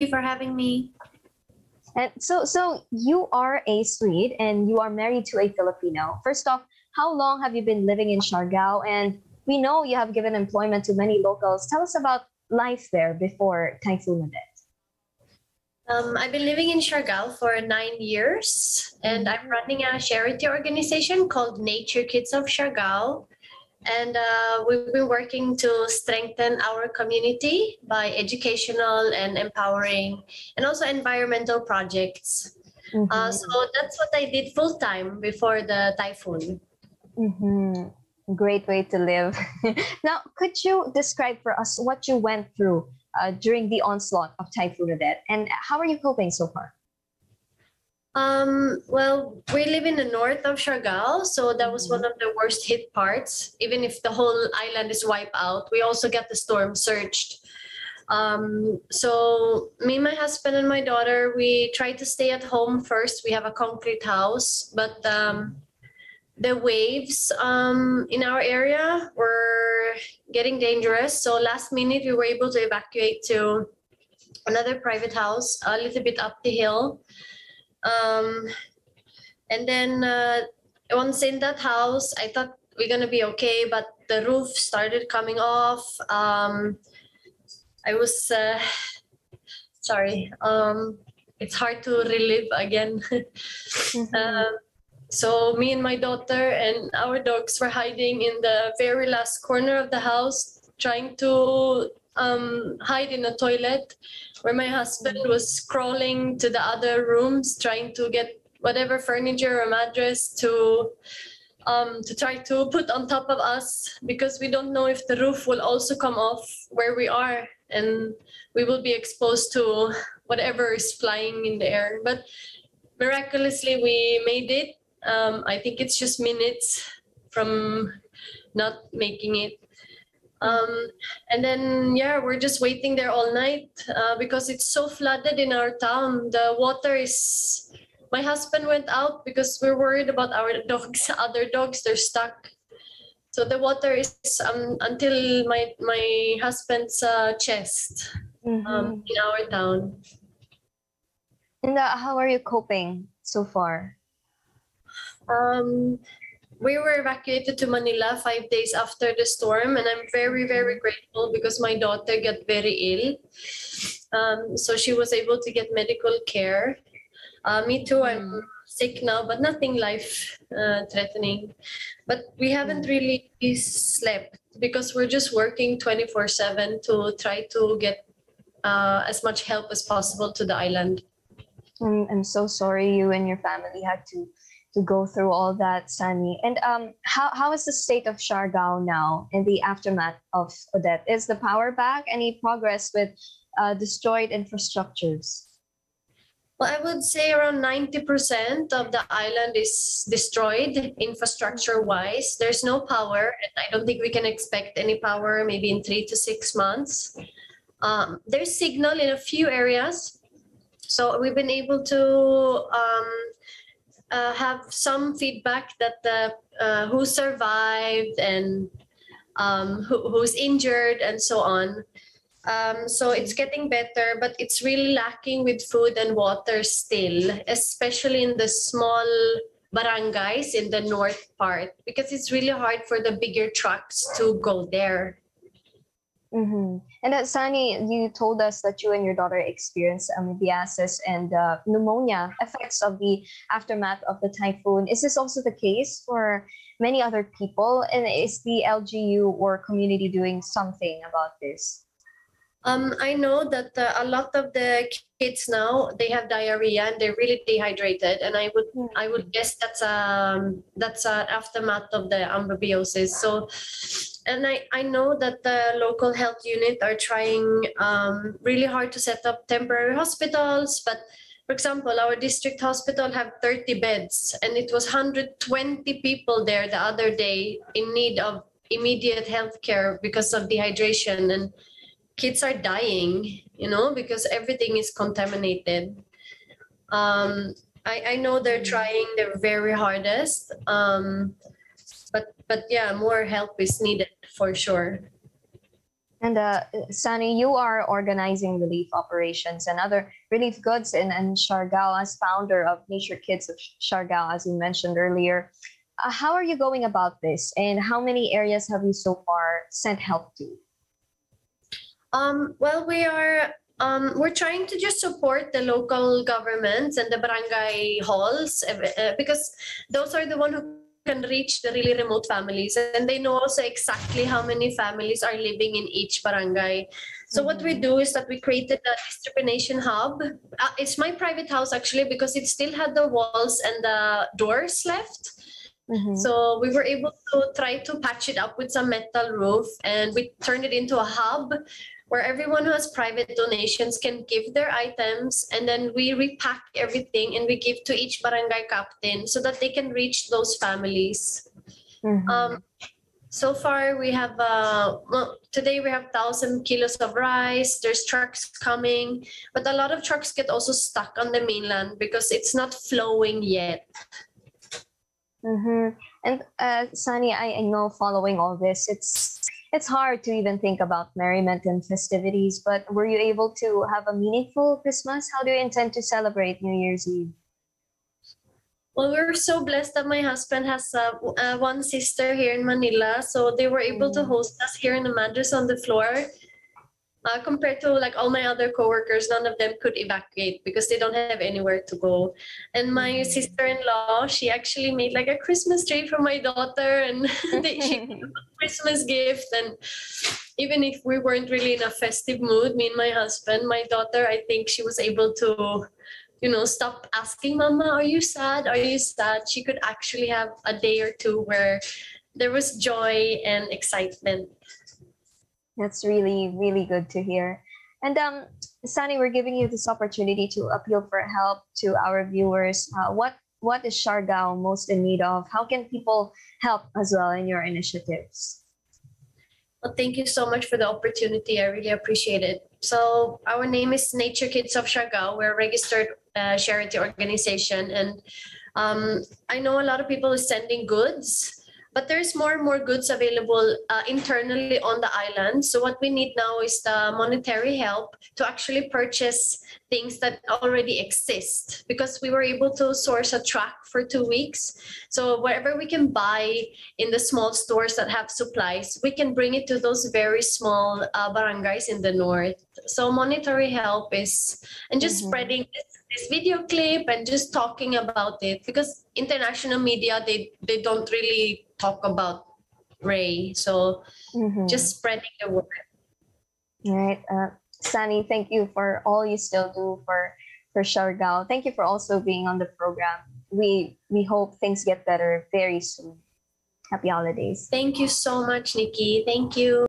you for having me. And so, so you are a Swede and you are married to a Filipino. First off, how long have you been living in Siargao? And we know you have given employment to many locals. Tell us about life there before Typhoon Odette. Um, I've been living in Siargao for nine years, and I'm running a charity organization called Nature Kids of Siargao. And uh, we've been working to strengthen our community by educational and empowering, and also environmental projects. Mm-hmm. Uh, so that's what I did full time before the typhoon. Mhm. Great way to live. now, could you describe for us what you went through uh, during the onslaught of Typhoon Odette and how are you coping so far? Um, well, we live in the north of Siargao, so that was one of the worst hit parts. Even if the whole island is wiped out, we also get the storm surged. Um, so me, my husband, and my daughter, we tried to stay at home first. We have a concrete house, but um, the waves um, in our area were getting dangerous. So last minute, we were able to evacuate to another private house a little bit up the hill. Um, and then uh, once in that house, I thought we're gonna be okay, but the roof started coming off. Um, I was uh, sorry. Um, it's hard to relive again. Um, so me and my daughter and our dogs were hiding in the very last corner of the house, trying to um, hide in a toilet, where my husband was crawling to the other rooms, trying to get whatever furniture or mattress to um, to try to put on top of us because we don't know if the roof will also come off where we are and we will be exposed to whatever is flying in the air. But miraculously, we made it. Um, I think it's just minutes from not making it. Um, and then, yeah, we're just waiting there all night uh, because it's so flooded in our town. The water is. My husband went out because we're worried about our dogs. Other dogs, they're stuck. So the water is um, until my my husband's uh, chest Mhm. um, in our town. and uh, how are you coping so far? Um, we were evacuated to Manila five days after the storm, and I'm very, very grateful because my daughter got very ill. Um, so she was able to get medical care. Uh, me too, I'm sick now, but nothing life uh, threatening. But we haven't really slept because we're just working 24 7 to try to get uh, as much help as possible to the island. I'm, I'm so sorry you and your family had to to go through all that, Sunny. And um, how, how is the state of Siargao now in the aftermath of Odette? Is the power back? Any progress with uh, destroyed infrastructures? Well, I would say around 90% of the island is destroyed infrastructure wise. There's no power, and I don't think we can expect any power maybe in three to six months. Um, there's signal in a few areas. So we've been able to um, uh, have some feedback that the uh, who survived and um, who, who's injured and so on. Um, so it's getting better, but it's really lacking with food and water still, especially in the small barangays in the north part, because it's really hard for the bigger trucks to go there. Mm-hmm. And uh, Sunny, you told us that you and your daughter experienced amoebiasis and uh, pneumonia effects of the aftermath of the typhoon. Is this also the case for many other people? And is the LGU or community doing something about this? Um, I know that uh, a lot of the kids now they have diarrhea and they're really dehydrated, and I would I would guess that's um that's an aftermath of the amoebiosis. So, and I I know that the local health unit are trying um, really hard to set up temporary hospitals, but for example, our district hospital have 30 beds, and it was 120 people there the other day in need of immediate health care because of dehydration and kids are dying, you know, because everything is contaminated. Um, I, I know they're trying their very hardest, um, but but yeah, more help is needed for sure. And uh, Sunny, you are organizing relief operations and other relief goods in, in Siargao as founder of Nature Kids of Siargao, as you mentioned earlier. Uh, how are you going about this, and how many areas have you so far sent help to? Um, well, we are um, we're trying to just support the local governments and the barangay halls uh, because those are the one who can reach the really remote families and they know also exactly how many families are living in each barangay so what we mm-hmm. do is that we created a distribution hub uh, it's my private house actually because it still had the walls and the doors left mm-hmm. So we were able to try to patch it up with some metal roof and we turned it into a hub where everyone who has private donations can give their items and then we repack everything and we give to each barangay captain so that they can reach those families. Mm-hmm. Um, so far we have uh, well, today we have thousand kilos of rice there's trucks coming but a lot of trucks get also stuck on the mainland because it's not flowing yet mm-hmm. and uh, sunny I, I know following all this it's it's hard to even think about merriment and festivities, but were you able to have a meaningful Christmas? How do you intend to celebrate New Year's Eve? Well, we're so blessed that my husband has uh, uh, one sister here in Manila, so they were able mm. to host us here in the mattress on the floor. Uh, compared to like all my other coworkers, none of them could evacuate because they don't have anywhere to go. And my mm-hmm. sister-in-law, she actually made like a Christmas tree for my daughter, and they, she Christmas gift. And even if we weren't really in a festive mood, me and my husband, my daughter, I think she was able to you know stop asking mama are you sad are you sad she could actually have a day or two where there was joy and excitement that's really, really good to hear. And um, Sunny, we're giving you this opportunity to appeal for help to our viewers. Uh, what what is Siargao most in need of? How can people help as well in your initiatives? Well, thank you so much for the opportunity. I really appreciate it. So our name is Nature Kids of Siargao. We're a registered uh, charity organization, and um, I know a lot of people are sending goods but there's more and more goods available uh, internally on the island. So what we need now is the monetary help to actually purchase things that already exist because we were able to source a truck for two weeks. So whatever we can buy in the small stores that have supplies, we can bring it to those very small uh, barangays in the north. So monetary help is and just mm-hmm. spreading this this video clip and just talking about it because international media they they don't really talk about Rai. So mm-hmm. just spreading the word. All right uh, sunny thank you for all you still do for for Siargao. thank you for also being on the program. We we hope things get better very soon. Happy holidays. Thank you so much nikki. Thank you